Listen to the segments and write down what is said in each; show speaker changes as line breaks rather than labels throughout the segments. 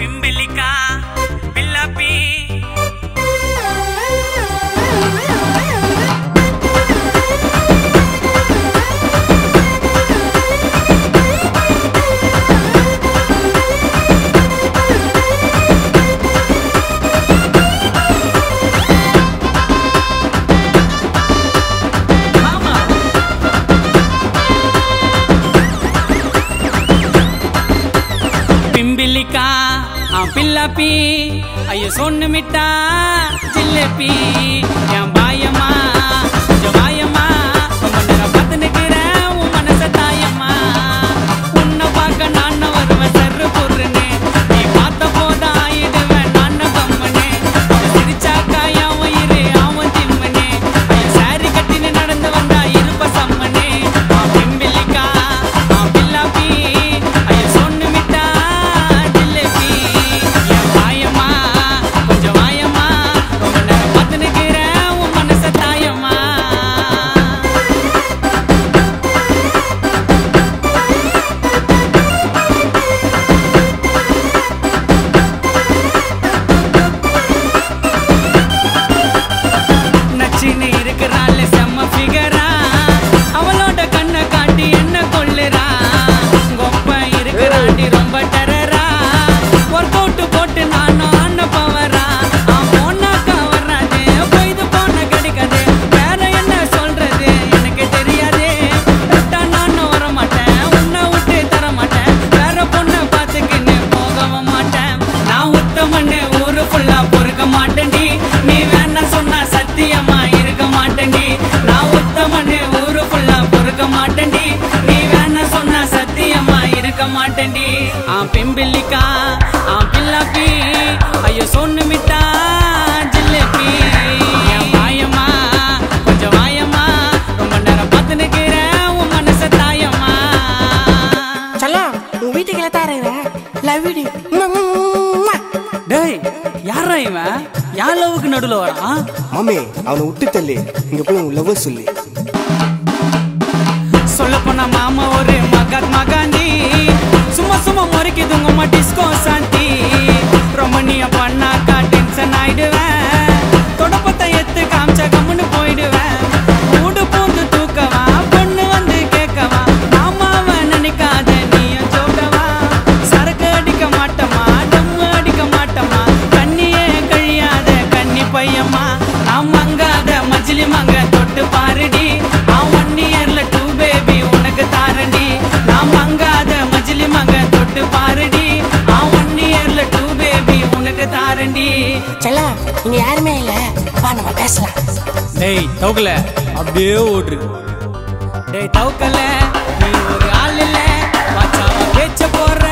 పింబిలిక పిల్లపి. పింబిలికా பில்லாப்பி ஐயோ சொன்னு மிட்டா ஜில்லேப்பி என் பெம்பில்லிக்கா ஆ பில்லாப்பி ஐயோ சொன்னு மிட்டா ஜில்லேப்பி. வாயம்மா கொஞ்சம் வாயம்மா. ரொம்ப நேரம் பார்த்து நிற்கிறேன் யார் லவ்வுக்கு நடுவில் வரான்?
மாமே அவனை விட்டு தள்ளி. இங்க போய் உன் லவ்வை சொல்லு.
சொல்ல போன மாமா ஒரு மகா மகாண்டி మరికి దొంగ మా డిస్కో
శాంతి. இங்க யாருமே இல்ல. வா நம்ம பேசலாம்.
டேய் தவுக்கல. அப்படியே ஓடு டேய் தவுக்கல. நீ ஒரு ஆள் இல்ல. பேச்ச போற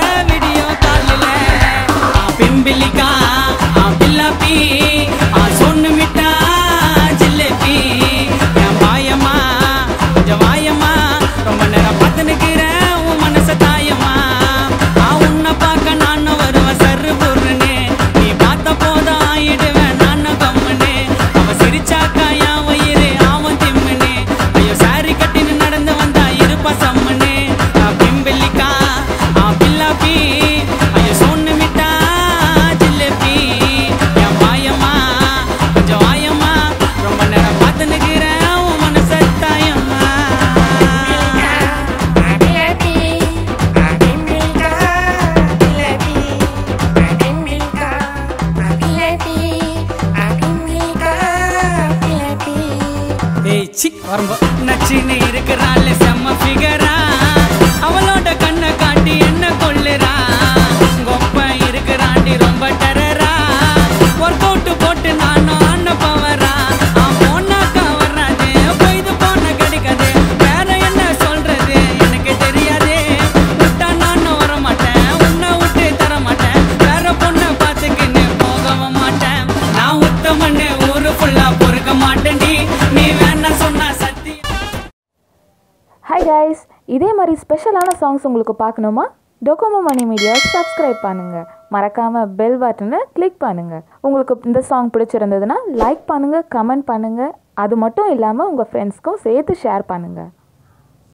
Armba... கைஸ் இதே மாதிரி ஸ்பெஷலான சாங்ஸ் உங்களுக்கு பார்க்கணுமா? டொக்கோமோ மணி மீடியா சப்ஸ்கிரைப் பண்ணுங்கள் மறக்காமல் பெல் பட்டனை கிளிக் பண்ணுங்கள் உங்களுக்கு இந்த சாங் பிடிச்சிருந்ததுன்னா லைக் பண்ணுங்கள் கமெண்ட் பண்ணுங்கள் அது மட்டும் இல்லாமல் உங்கள் ஃப்ரெண்ட்ஸ்க்கும் சேர்த்து ஷேர் பண்ணுங்கள்